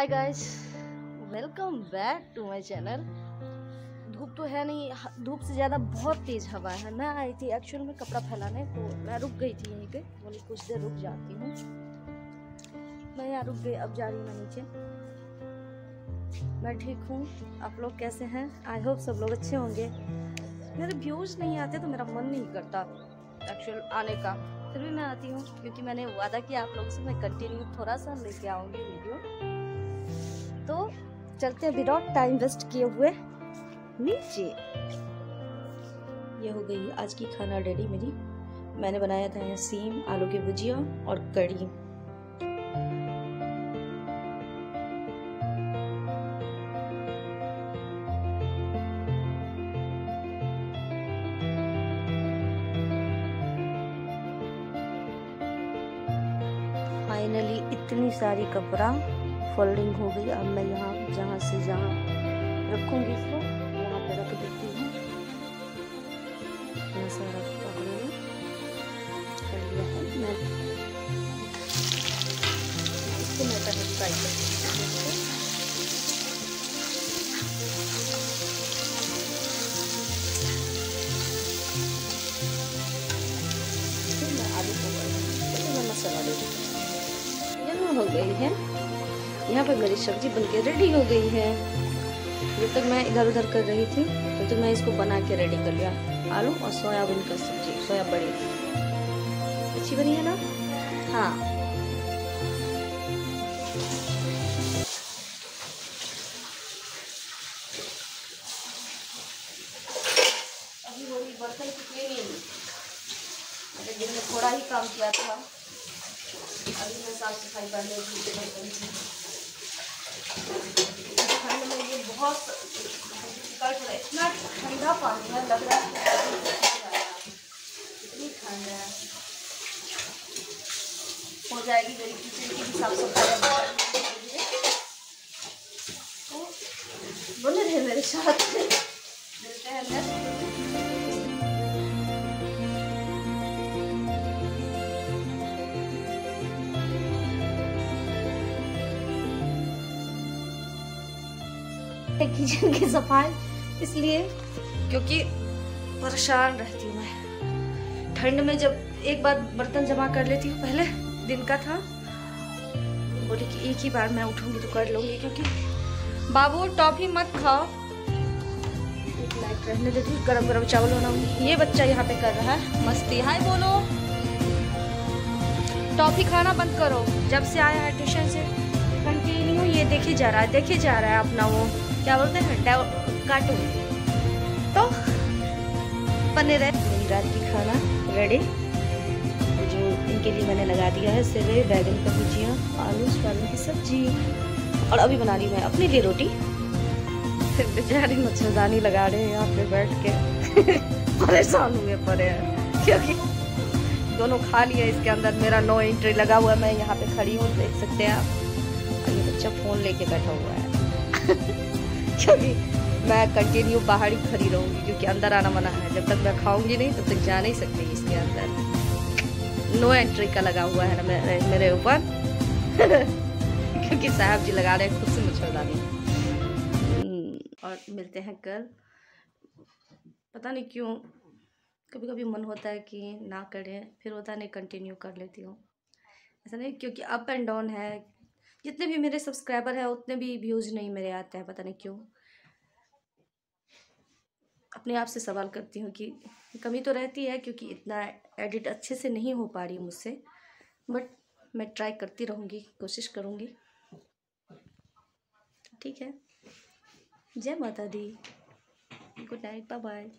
Hi guys welcome back to my channel धूप तो है नहीं धूप से ज़्यादा बहुत तेज़ हवा है। मैं आई थी एक्चुअल में कपड़ा फैलाने तो मैं रुक गई थी यहीं पे। बोली कुछ देर रुक जाती हूँ। मैं यहाँ रुक गई, अब जा रही हूँ मैं नीचे। मैं ठीक हूँ। आप लोग कैसे हैं? आई होप सब लोग अच्छे होंगे। मेरे व्यूज़ नहीं आते तो मेरा मन नहीं करता एक्चुअल आने का। फिर भी मैं आती हूँ, क्योंकि मैंने वादा किया आप लोगों से, मैं कंटिन्यू थोड़ा सा लेके आऊँगी वीडियो तो चलते हैं विदाउट टाइम वेस्ट किए हुए। नीचे। ये हो गई आज की खाना रेडी मेरी। मैंने बनाया था यहाँ सीम, आलू की भुजिया और कड़ी फाइनली इतनी सारी कपड़ा। फोल्डिंग हो गई। अब मैं यहाँ, जहाँ से जहाँ रखूँगी इसको यहाँ पे रख देती हूँ। सारा कपड़े कर मैं। आलू को मसाला दे हो गई है। यहाँ पर मेरी सब्ज़ी बनके रेडी हो गई है। जब तक मैं इधर उधर कर रही थी, तब तक मैं इसको बना के रेडी कर लिया। आलू और सोयाबीन का सब्ज़ी, सोया बड़ी। अच्छी बनी है ना? हाँ। थोड़ा ही काम किया था, अभी मैं साफ़ सफ़ाई कर लेती ठंड में ये बहुत डिफ़िकल्ट है। इतना ठंडा पानी है, लग रहा है। इतनी ठंड है। हो जाएगी मेरी किचन की भी साफ़ सफ़ाई। तो बने रहे मेरे साथ। किचन की सफ़ाई, इसलिए क्योंकि परेशान रहती हूँ मैं। ठंड में जब एक बार बर्तन जमा कर लेती हूँ, पहले दिन का था। बोली कि एक ही बार मैं उठूँगी तो कर लूँगी, क्योंकि बाबू टॉफी मत खाओ। रहने देती हूँ गरम गरम चावल बनाऊँगी। ये बच्चा यहाँ पे कर रहा है, मस्ती। हाय बोलो। टॉफी खाना बंद करो। जब से आया है ट्यूशन से, कंटिन्यू ये देखे जा रहा है, देखे जा रहा है अपना वो। क्या बोलते हैं? कार्टून तो बने रहे मेरी रात की खाना रेडी जो इनके लिए मैंने लगा दिया है सेवे बैगन का भुजिया आलू सोयाबीन की सब्ज़ी। और अभी बना रही मैं अपने लिए रोटी। फिर बेचारी मच्छरदानी लगा रहे हैं यहाँ पे बैठ के। परेशान हुए पड़े हैं। क्योंकि दोनों खा लिए इसके अंदर मेरा नो एंट्री लगा हुआ है। मैं यहाँ पे खड़ी हूँ देख सकते हैं आप। और ये बच्चा फ़ोन लेके बैठा हुआ है। क्योंकि मैं कंटिन्यू बाहर ही खड़ी रहूँगी, क्योंकि अंदर आना मना है। जब तक मैं खाऊँगी नहीं, तब तक जा नहीं सकती इसके अंदर। नो एंट्री का लगा हुआ है ना मेरे ऊपर। क्योंकि साहब जी लगा रहे हैं, खुद से मच्छरदानी और मिलते हैं कल। पता नहीं क्यों कभी कभी मन होता है कि ना करें, फिर होता नहीं कंटिन्यू कर लेती हूँ। ऐसा नहीं, क्योंकि अप एंड डाउन है जितने भी मेरे सब्सक्राइबर हैं, उतने भी व्यूज़ नहीं मेरे आते हैं, पता नहीं क्यों। अपने आप से सवाल करती हूँ कि कमी तो रहती है क्योंकि इतना एडिट अच्छे से नहीं हो पा रही मुझसे बट मैं ट्राई करती रहूँगी, कोशिश करूँगी। ठीक है। जय माता दी। Good night bye bye